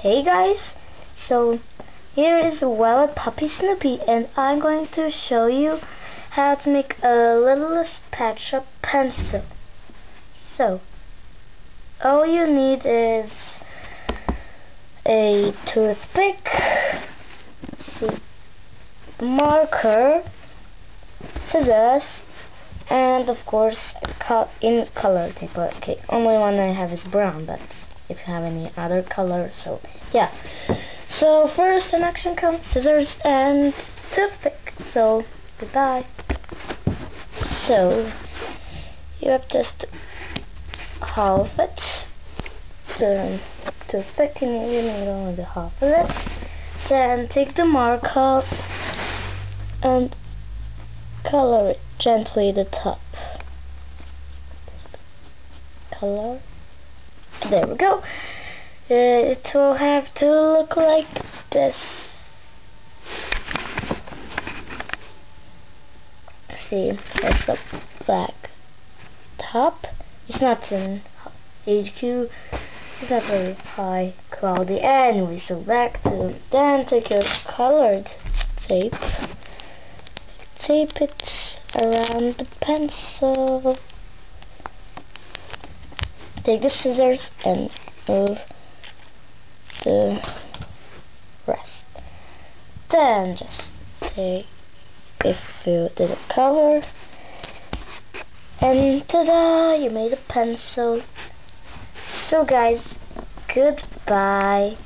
Hey guys, so here is Wawa Puppy Snoopie and I'm going to show you how to make a little Spectra pencil. So, all you need is a toothpick, marker, scissors, and of course in color tape. Okay, only one I have is brown, but if you have any other color so yeah. So first in action comes scissors and toothpick. So goodbye. So you have just half it the toothpick and you need only the half of it. Then take the marker and color it gently the top. Color there we go. Uh, it will have to look like this. See, that's the black top. It's not in HQ. It's not very high quality anyway. So back to then take your colored tape. Tape it around the pencil take the scissors and move the rest. Then just take if you did a cover and ta-da! You made a pencil. So guys, goodbye.